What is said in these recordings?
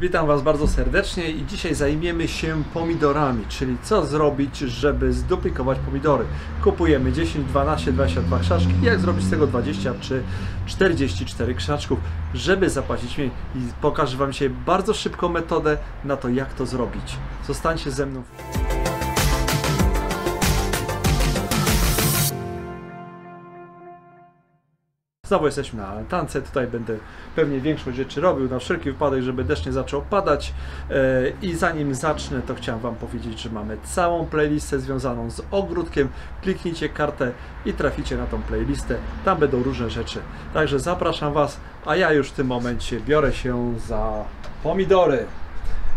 Witam Was bardzo serdecznie i dzisiaj zajmiemy się pomidorami, czyli co zrobić, żeby zduplikować pomidory. Kupujemy 10, 12, 22 krzaczki jak zrobić z tego 20 czy 44 krzaczków, żeby zapłacić mniej. I pokażę Wam dzisiaj bardzo szybką metodę na to, jak to zrobić. Zostańcie ze mną. Znowu jesteśmy na altance, tutaj będę pewnie większość rzeczy robił na wszelki wypadek, żeby deszcz nie zaczął padać. E, I zanim zacznę, to chciałem Wam powiedzieć, że mamy całą playlistę związaną z ogródkiem. Kliknijcie kartę i traficie na tą playlistę. Tam będą różne rzeczy. Także zapraszam Was, a ja już w tym momencie biorę się za pomidory.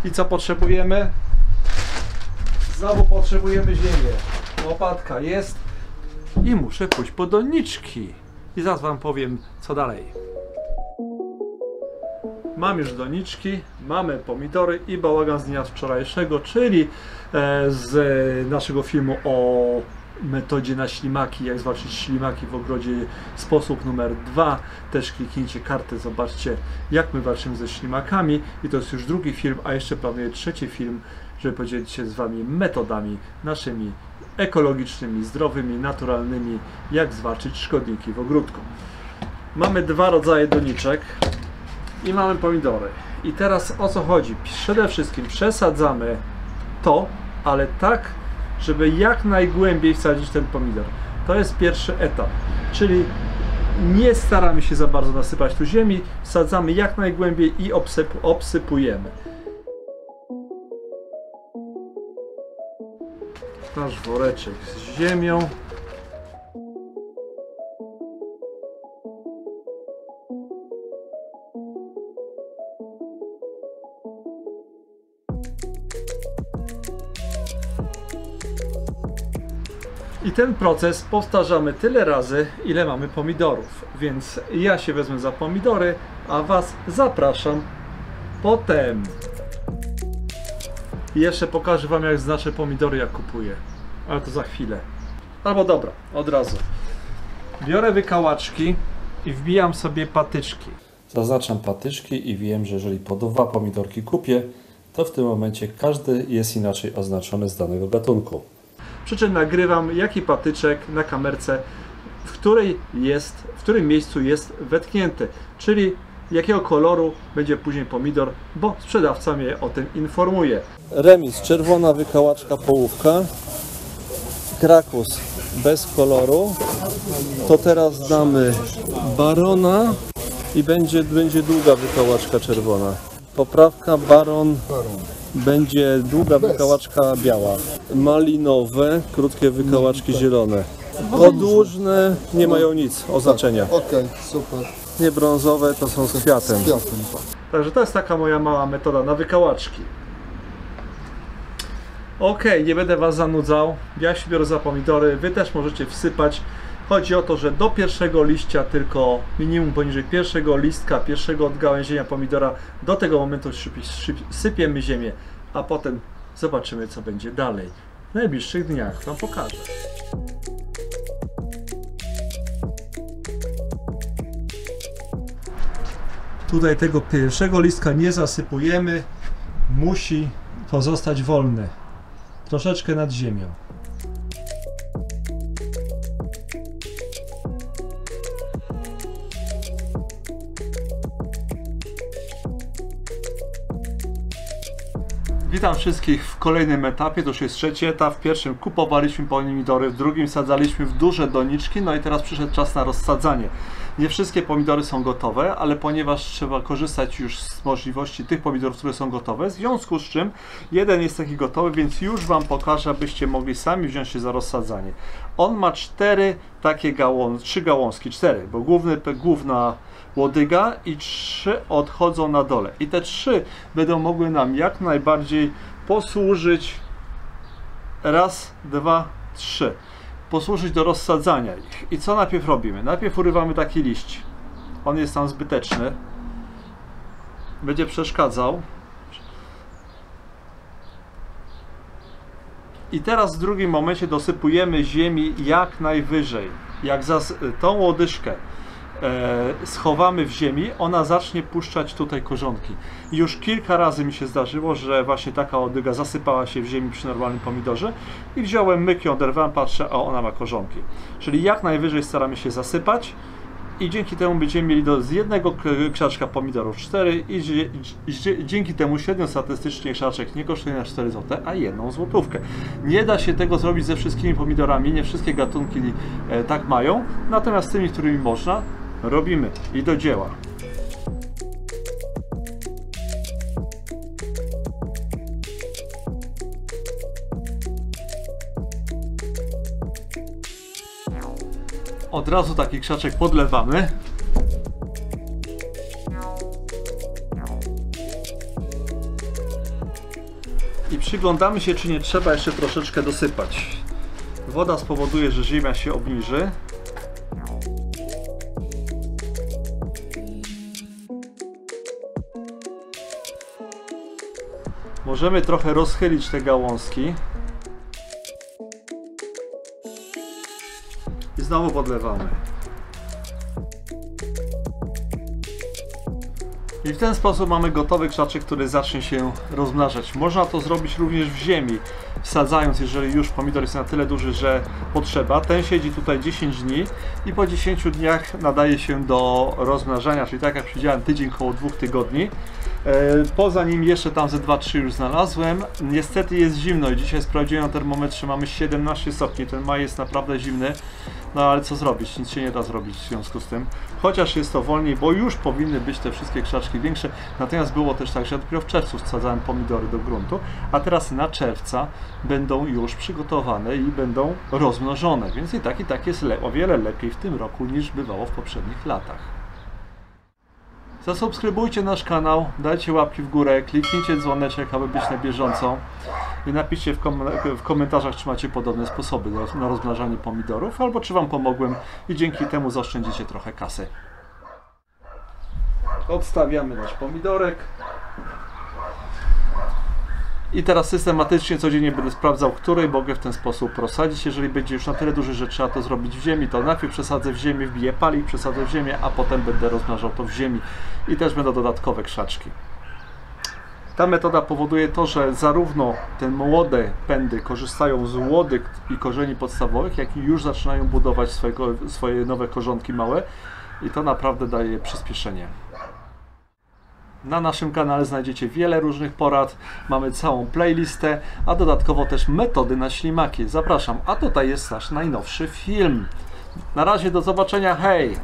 I co potrzebujemy? Znowu potrzebujemy ziemię. Łopatka jest i muszę pójść po doniczki. I zaraz Wam powiem, co dalej. Mam już doniczki, mamy pomidory i bałagan z dnia wczorajszego, czyli e, z naszego filmu o metodzie na ślimaki, jak zwalczyć ślimaki w ogrodzie, sposób numer dwa. Też kliknijcie kartę, zobaczcie jak my walczymy ze ślimakami. I to jest już drugi film, a jeszcze planuję trzeci film, żeby podzielić się z Wami metodami naszymi ekologicznymi, zdrowymi, naturalnymi, jak zwalczyć szkodniki w ogródku. Mamy dwa rodzaje doniczek i mamy pomidory. I teraz o co chodzi? Przede wszystkim przesadzamy to, ale tak, żeby jak najgłębiej wsadzić ten pomidor. To jest pierwszy etap, czyli nie staramy się za bardzo nasypać tu ziemi, wsadzamy jak najgłębiej i obsyp obsypujemy. Nasz woreczek z ziemią. I ten proces powtarzamy tyle razy, ile mamy pomidorów. Więc ja się wezmę za pomidory, a Was zapraszam potem. I jeszcze pokażę Wam jak znaczę pomidory jak kupuję. Ale to za chwilę. Albo dobra, od razu. Biorę wykałaczki i wbijam sobie patyczki. Zaznaczam patyczki i wiem, że jeżeli po dwa pomidorki kupię, to w tym momencie każdy jest inaczej oznaczony z danego gatunku. Przy czym nagrywam jaki patyczek na kamerce, w której jest, w którym miejscu jest wetknięty. Czyli jakiego koloru będzie później pomidor, bo sprzedawca mnie o tym informuje. Remis, czerwona wykałaczka połówka, krakus bez koloru, to teraz damy barona i będzie, będzie długa wykałaczka czerwona. Poprawka baron będzie długa wykałaczka biała. Malinowe, krótkie wykałaczki zielone. Podłużne nie mają nic oznaczenia. Okej, super. Nie brązowe to są z kwiatem. Z kwiatem, tak. Także to jest taka moja mała metoda na wykałaczki. Ok, nie będę Was zanudzał. Ja się biorę za pomidory. Wy też możecie wsypać. Chodzi o to, że do pierwszego liścia tylko minimum poniżej pierwszego listka, pierwszego odgałęzienia pomidora, do tego momentu sypie- syp- sypiemy ziemię, a potem zobaczymy co będzie dalej. W najbliższych dniach Wam pokażę. Tutaj tego pierwszego listka nie zasypujemy. Musi pozostać wolny. Troszeczkę nad ziemią. Witam wszystkich w kolejnym etapie, to już jest trzeci etap. W pierwszym kupowaliśmy pomidory, w drugim sadzaliśmy w duże doniczki, no i teraz przyszedł czas na rozsadzanie. Nie wszystkie pomidory są gotowe, ale ponieważ trzeba korzystać już z możliwości tych pomidorów, które są gotowe, w związku z czym jeden jest taki gotowy, więc już Wam pokażę, abyście mogli sami wziąć się za rozsadzanie. On ma cztery takie gałązki, trzy gałązki, cztery, bo główny, główna łodyga i trzy odchodzą na dole. I te trzy będą mogły nam jak najbardziej posłużyć raz, dwa, trzy posłużyć do rozsadzania ich. I co najpierw robimy? Najpierw urywamy taki liść. On jest tam zbyteczny. Będzie przeszkadzał. I teraz w drugim momencie dosypujemy ziemi jak najwyżej. Jak za tą łodyżkę schowamy w ziemi, ona zacznie puszczać tutaj korzonki. Już kilka razy mi się zdarzyło, że właśnie taka odyga zasypała się w ziemi przy normalnym pomidorze i wziąłem myk ją oderwałem, patrzę, a ona ma korzonki. Czyli jak najwyżej staramy się zasypać i dzięki temu będziemy mieli do, z jednego krzaczka pomidorów 4 i, dzięki temu średnio statystycznie krzaczek nie kosztuje na 4 zł, a jedną złotówkę. Nie da się tego zrobić ze wszystkimi pomidorami, nie wszystkie gatunki e, tak mają, natomiast tymi, którymi można, robimy i do dzieła. Od razu taki krzaczek podlewamy. I przyglądamy się, czy nie trzeba jeszcze troszeczkę dosypać. Woda spowoduje, że ziemia się obniży. Możemy trochę rozchylić te gałązki. I znowu podlewamy. I w ten sposób mamy gotowy krzaczek, który zacznie się rozmnażać. Można to zrobić również w ziemi, wsadzając, jeżeli już pomidor jest na tyle duży, że potrzeba. Ten siedzi tutaj 10 dni i po 10 dniach nadaje się do rozmnażania, czyli tak jak powiedziałem, tydzień koło 2 tygodni. E, Poza nim jeszcze tam ze 2-3 już znalazłem. Niestety jest zimno i dzisiaj sprawdziłem na termometrze, mamy 17 stopni. Ten maj jest naprawdę zimny. No ale co zrobić? Nic się nie da zrobić w związku z tym. Chociaż jest to wolniej, bo już powinny być te wszystkie krzaczki większe. Natomiast było też tak, że dopiero w czerwcu wsadzałem pomidory do gruntu, a teraz na czerwca będą już przygotowane i będą rozmnożone. Więc i tak i tak jest o wiele lepiej w tym roku niż bywało w poprzednich latach. Zasubskrybujcie nasz kanał, dajcie łapki w górę, kliknijcie dzwoneczek, aby być na bieżąco i napiszcie w, kom w komentarzach, czy macie podobne sposoby na, na rozmnażanie pomidorów, albo czy Wam pomogłem i dzięki temu zaoszczędzicie trochę kasy. Odstawiamy nasz pomidorek. I teraz systematycznie codziennie będę sprawdzał, której mogę w ten sposób rozsadzić. Jeżeli będzie już na tyle duży, że trzeba to zrobić w ziemi, to najpierw przesadzę w ziemię, wbiję palik, przesadzę w ziemię, a potem będę rozmnażał to w ziemi i też będą dodatkowe krzaczki. Ta metoda powoduje to, że zarówno te młode pędy korzystają z łodyg i korzeni podstawowych, jak i już zaczynają budować swojego, swoje nowe korzonki małe i to naprawdę daje przyspieszenie. Na naszym kanale znajdziecie wiele różnych porad, mamy całą playlistę, a dodatkowo też metody na ślimaki. Zapraszam, a tutaj jest nasz najnowszy film. Na razie do zobaczenia, hej!